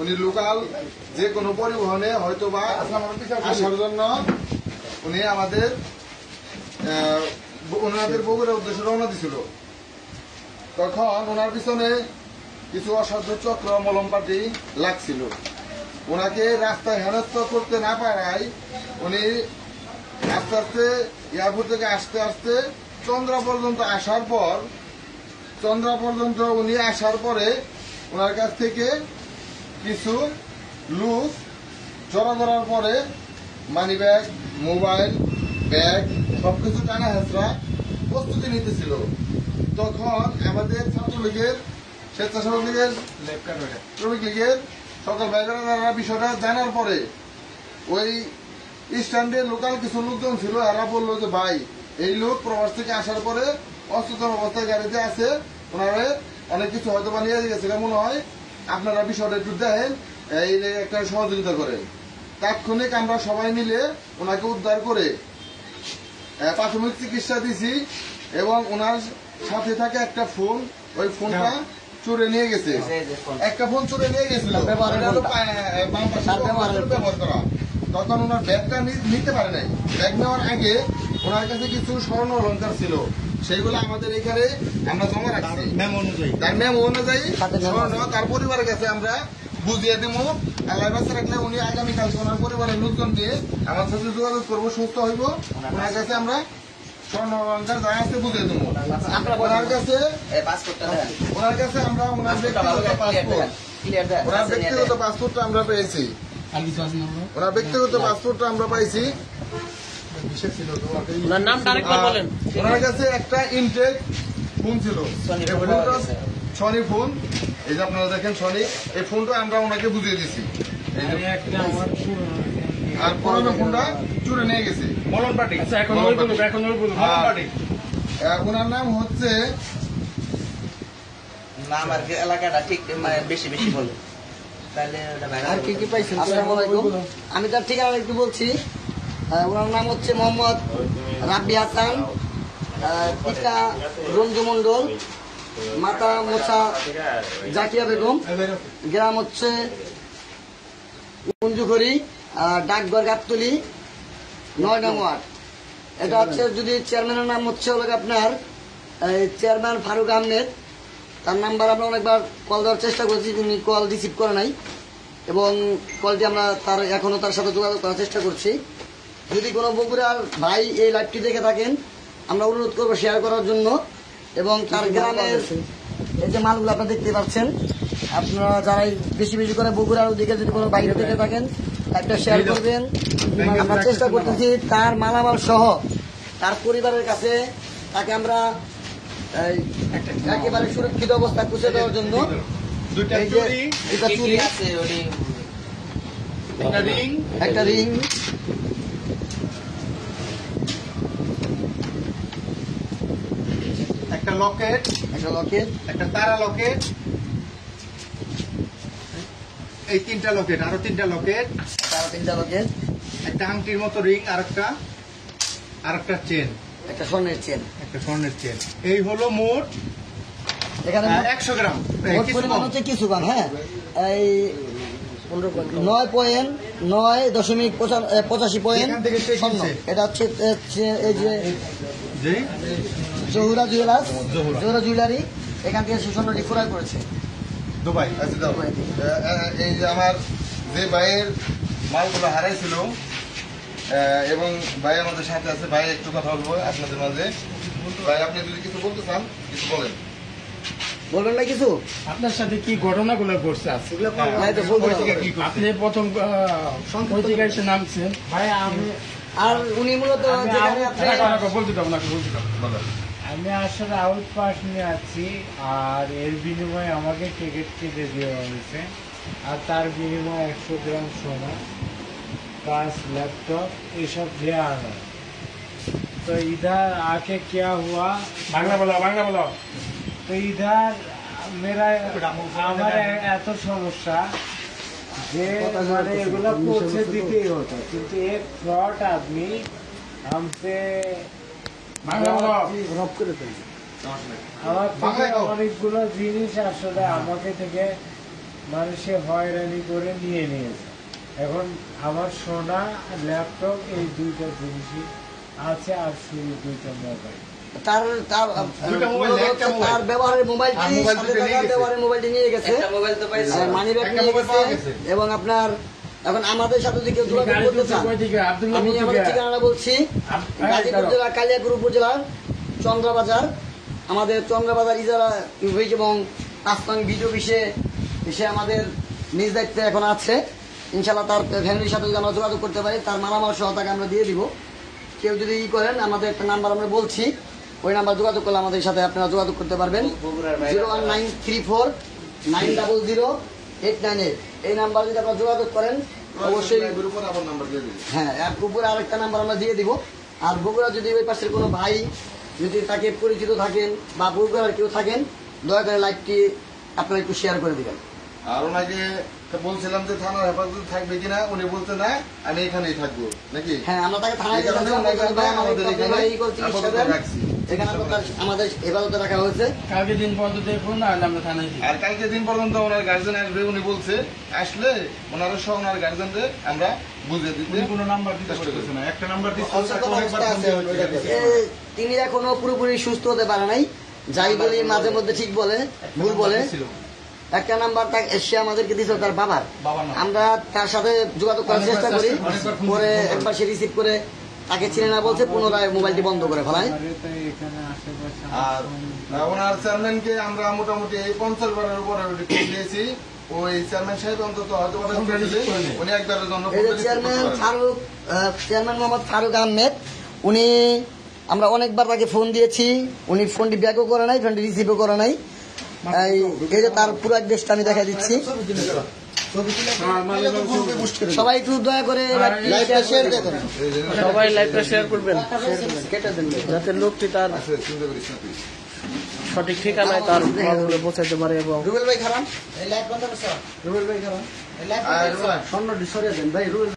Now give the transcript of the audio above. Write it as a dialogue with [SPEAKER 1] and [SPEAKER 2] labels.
[SPEAKER 1] উনি লোকাল, যে কোনো পরিবহনে হয়তো বা আসার জন্য উনি আমাদের ওনাদের বগুড়ার উদ্দেশ্যে রওনা দিছিল। তখন ওনার পিছনে কিছু অসাধ্য চক্র মলমপাটি লাগছিল। ওনাকে রাস্তায় হেনস্থ করতে না পারায় উনি আস্তে আস্তে এয়ারপোর্ট থেকে আসতে আসতে চন্দ্রা পর্যন্ত আসার পর, চন্দ্রা পর্যন্ত উনি আসার পরে ওনার কাছ থেকে কিছু লুজ জড়া ধরার পরে মানি ব্যাগ মোবাইল ব্যাগ সবকিছু টানা হেঁচড়া প্রস্তুতি নিতেছিল। তখন আমাদের ছাত্রলীগের স্বেচ্ছাসেবক লীগের শ্রমিক লীগের সকল ভাইবেরা বিষয়টা জানার পরে ওই স্ট্যান্ডে লোকাল কিছু লোকজন ছিল, এরা বলল যে, ভাই, এই লোক প্রবাস থেকে আসার পরে অসচেতন অবস্থায় গাড়িতে আছে। ওনারা অনেক কিছু হয়তো বা নিয়ে গেছে। মনে হয় আপনারা বিষয়টা একটু দেখেন এই একটা সহযোগিতা করেন। তাৎক্ষণিক আমরা সবাই মিলে ওনাকে উদ্ধার করে প্রাথমিক চিকিৎসা দিছি এবং ওনার সাথে থাকে একটা ফোন ওই ফোনটা চুরে নিয়ে গেছে। একটা ফোন চুরে নিয়ে গেছিল। ব্যবহার করা। তখন ওনার ব্যাগটা নিতে পারে নাই। ব্যাগ নেওয়ার আগে ওনার কাছে কিছু স্বর্ণ অলঙ্কার ছিল। সেইগুলো আমাদের এখানে আমরা জমা রাখছি।
[SPEAKER 2] ম্যাম অনুযায়ী।
[SPEAKER 1] তার ম্যাম অনুযায়ী স্বর্ণ তার পরিবারের কাছে আমরা বুঝিয়ে দিব আল্লাহ রাখলে উনি আগামীকাল ওনার পরিবারের লোকজন দিয়ে আমার সাথে যোগাযোগ করব সুস্থ হইব। ওনার কাছে আমরা স্বর্ণ অলঙ্কার যা আছে বুঝিয়ে দেবো ওনার কাছে ওনার কাছে আমরা ওনার ব্যক্তিগত পাসপোর্ট ওনার ব্যক্তিগত পাসপোর্টটা আমরা পেয়েছি। ওনার ব্যক্তিগত পাসপোর্টটা আমরা পাইছি।
[SPEAKER 3] ওনার আরেকবার
[SPEAKER 1] আর
[SPEAKER 3] বলেন।
[SPEAKER 1] ওনার কাছে একটা ইনটেক ফোন ছিল।
[SPEAKER 3] Sony
[SPEAKER 1] এই
[SPEAKER 3] phone
[SPEAKER 1] ফোনটা
[SPEAKER 3] পাওয়া গেছে।
[SPEAKER 1] Sony phone. এই যে আপনারা দেখেন সনি এই ফোনটা আমরা ওনাকে বুঝিয়ে দিছি। আর পুরোনো ফোনটা চুরে নিয়ে গেছে।
[SPEAKER 2] মলন পার্টি
[SPEAKER 4] আচ্ছা এখন ওই বলুক এখন ওই বলুক
[SPEAKER 1] হ্যাঁ। ওনার নাম হচ্ছে
[SPEAKER 3] নাম আর কি এলাকাটা ঠিক মানে বেশি বেশি বলো। তাহলে ওটা ভাইরাল
[SPEAKER 5] আর কি কি পাইছেন? আমি তার ঠিকানা একটু বলছি। ওনার নাম হচ্ছে মোহাম্মদ রাব্বি হাসান পিতা রঞ্জু মন্ডল মাতা মোসা জাকিয়া বেগম, গ্রাম হচ্ছে মঞ্জুখড়ি ডাকঘর গাবতলি, নয় নং ওয়ার্ড। এটা হচ্ছে যদি চেয়ারম্যানের নাম হচ্ছে হলো আপনার চেয়ারম্যান ফারুক আহমেদ, তার নাম্বার আমরা অনেকবার কল দেওয়ার চেষ্টা করেছি তিনি কল রিসিভ করে নাই, এবং কলটি আমরা তার এখনও তার সাথে যোগাযোগ করার চেষ্টা করছি। যদি কোনো বগুড়ার ভাই এই লাইভটি দেখে থাকেন আমরা অনুরোধ করব শেয়ার করার জন্য। এবং তার গ্রামের এই যে মালগুলো আপনারা দেখতে পাচ্ছেন আপনারা যারাই বেশি বেশি করে বগুড়ার ওদিকে যদি কোনো বাইরে থেকে থাকেন লাইভটা শেয়ার করবেন। আমরা চেষ্টা করতেছি তার মালামাল সহ তার পরিবারের কাছে তাকে আমরা একেবারে সুরক্ষিত অবস্থা খুঁজে দেওয়ার জন্য।
[SPEAKER 2] একটা রিং
[SPEAKER 5] একটা রিং
[SPEAKER 2] একটা লকেট
[SPEAKER 5] একটা লকেট
[SPEAKER 2] একটা তারা লকেট এই তিনটা লকেট আরও তিনটা লকেট
[SPEAKER 5] তারা তিনটা লকেট
[SPEAKER 2] একটা আংটির মতো রিং আর একটা আর একটা চেন
[SPEAKER 5] একটা স্বর্ণের চেন
[SPEAKER 2] একটা স্বর্ণের চেন এই হলো মোট
[SPEAKER 5] এখানে
[SPEAKER 2] একশো গ্রাম। এই কিছু
[SPEAKER 5] পরিমাণ হচ্ছে কিছু গান হ্যাঁ? এই নয়। পয়েন্ট নয় দশমিক পঁচাশি পয়েন্ট
[SPEAKER 2] থেকে
[SPEAKER 5] স্বর্ণ। এটা হচ্ছে এই যে
[SPEAKER 2] জি
[SPEAKER 5] জহুরা জুয়েলার্স
[SPEAKER 2] জহুরা।
[SPEAKER 5] জুয়েলারি এখান থেকে সে স্বর্ণটি করেছে
[SPEAKER 2] দুবাই
[SPEAKER 1] আচ্ছা এই যে আমার যে ভাইয়ের মালগুলো হারাইছিল এবং ভাই আমাদের সাথে আছে ভাই একটু কথা বলব আপনাদের মাঝে ভাই আপনি যদি কিছু বলতে চান কিছু বলেন
[SPEAKER 5] বলবেন না কিছু
[SPEAKER 4] আপনার সাথে কি ঘটনাগুলো ঘটছে আজকে?
[SPEAKER 5] নাই তো বলব না।
[SPEAKER 2] কি করছে?
[SPEAKER 4] আপনি প্রথম নামছেন ভাই আমি
[SPEAKER 5] আর উনি মূলত
[SPEAKER 4] আমি
[SPEAKER 5] যেখানে
[SPEAKER 4] আউট-
[SPEAKER 5] আপনি
[SPEAKER 4] রাখো, রাখো, বলতে দাও ওনাকে বলতে দাও
[SPEAKER 1] বলেন
[SPEAKER 6] আমি আসলে আউট পাস নিয়ে আছি আর এর বিনিময়ে আমাকে টিকিট কেটে দেওয়া হয়েছে আর তার বিনিময়ে একশো গ্রাম সোনা प्लस लैपटॉप ये सब ले आना तो इधर आके क्या हुआ
[SPEAKER 4] বাংলা বলো বাংলা বলো
[SPEAKER 6] তো ইধার মেরা আমার এত সমস্যা যে মানে এগুলো পৌঁছে দিতেই হতো কিন্তু এক फ्रॉड आदमी हमसे
[SPEAKER 4] বাংলা বলো
[SPEAKER 5] রব করে ফেলছে
[SPEAKER 6] আমার থেকে
[SPEAKER 2] বাংলায় কও।
[SPEAKER 6] অনেকগুলো জিনিস আসলে আমাকে থেকে মানুষে হয়রানি করে নিয়ে নিয়েছে এখন আমার সোনা ল্যাপটপ এই দুইটা জিনিসই আছে আর শুধু দুইটা মোবাইল
[SPEAKER 5] তার তার ব্যবহারের মোবাইলটি। ব্যবহারের মোবাইলটি নিয়ে গেছে। মানি ব্যাগ নিয়ে গেছে
[SPEAKER 1] গেছে।
[SPEAKER 5] এবং আপনার এখন আমাদের সাথে যদি কেউ যোগাযোগ করতে চান আমি আমাদের ঠিকানাটা বলছি। গাজীপুর জেলা উপজেলার চন্দ্রাবাজার। আমাদের চন্দ্রাবাজার ইজারা ইউভিজ এবং পাঁচতং ভিডিও অফিসে এসে আমাদের নিজ দায়িত্বে এখন আছে। ইনশাল্লাহ তার ফ্যামিলির সাথে যদি আমরা যোগাযোগ করতে পারি তার মালামাল সহ তাকে আমরা দিয়ে দিব। কেউ যদি ই করেন আমাদের একটা নাম্বার আমরা বলছি। ওই নাম্বার যোগাযোগ করলে আমাদের সাথে আপনারা যোগাযোগ করতে পারবেন। Zero one nine three four nine double zero eight nine eight. এই নাম্বার যদি আপনারা যোগাযোগ করেন অবশ্যই হ্যাঁ আর উপরে আরেকটা নাম্বার আমরা দিয়ে দিব। আর বগুড়া যদি ওই পাশের কোনো ভাই যদি তাকে পরিচিত থাকেন বা বগুড়ার কেউ থাকেন দয়া করে লাইভটি আপনারা একটু শেয়ার করে দিবেন।
[SPEAKER 1] আর ওনাকে বলছিলাম যে থানার হেফাজতে থাকবে কিনা উনি বলতে না আমি এখানেই থাকব। নাকি?
[SPEAKER 5] হ্যাঁ আমরা তাকে থানায়
[SPEAKER 1] এই কারণে
[SPEAKER 5] দিয়েছিলাম,
[SPEAKER 1] ওনাকে
[SPEAKER 5] বলছিলাম, ভাই, আমাদের
[SPEAKER 1] আমাদের
[SPEAKER 5] প্রবলেম
[SPEAKER 1] এখানে
[SPEAKER 5] এই করে চিকিৎসা
[SPEAKER 1] আপাতত
[SPEAKER 5] দেন।
[SPEAKER 1] রাখছি।
[SPEAKER 5] এখানে আপনার আমাদের হেফাজতে রাখা হয়েছে।
[SPEAKER 4] কালকে দিন পর্যন্ত দেখুন না আমরা থানায়
[SPEAKER 1] আর কালকে দিন পর্যন্ত ওনার গার্জেন আসবে উনি বলছে আসলে ওনারা সহ ওনার গার্জেনদের আমরা বুঝে দিতে
[SPEAKER 2] কোনো নাম্বার দিতে পারতেছে না। একটা নাম্বার দিচ্ছে
[SPEAKER 1] অবশ্য
[SPEAKER 2] তাকে
[SPEAKER 1] কথা
[SPEAKER 2] অনেকবার
[SPEAKER 1] একটা
[SPEAKER 2] ফোন
[SPEAKER 1] আছে,
[SPEAKER 2] দেওয়া
[SPEAKER 1] ওইটা
[SPEAKER 2] হয়েছে।
[SPEAKER 5] এ, তিনি এখনও পুরোপুরি সুস্থ হতে পারে নাই। যাই বলি মাঝে মধ্যে ঠিক বলে ভুল বলে। একটা নাম্বার তাকে এসে আমাদেরকে দিয়েছিল তার বাবার। আমরা তার সাথে যোগাযোগ করার চেষ্টা করি। পরে একবার সে রিসিভ করে তাকে চিনে না বলছে পুনরায় মোবাইলটি বন্ধ করে ফেলায়।
[SPEAKER 1] আর ওনার চেয়ারম্যানকে আমরা মোটামুটি এই পঞ্চাশ বারের উপরে দিয়েছি। ওই চেয়ারম্যান সাহেব অন্তত হয়তো। উনি একবারের জন্য
[SPEAKER 5] চেয়ারম্যান ফারুক চেয়ারম্যান মোহাম্মদ ফারুক আহমেদ উনি আমরা অনেকবার তাকে ফোন দিয়েছি। উনি ফোনটি ব্যাকও করে নাই ফোনটি রিসিভও করে নাই। এই যে তার পুরো অ্যাড্রেসটা আমি দেখা দিচ্ছি। সবাই একটু দয়া করে
[SPEAKER 4] সবাই লাইভটা শেয়ার করবেন।
[SPEAKER 5] কেটে
[SPEAKER 4] যাতে লোকটি তার। সঠিক ঠিকানায় তার ঘরগুলো পৌঁছাতে পারে এবং
[SPEAKER 5] রুবেল ভাই খারাপ? এই লাইভ বন্ধ রুবেল ভাই খারাপ। স্বর্ণটি সরিয়ে দেন। ভাই রুবেল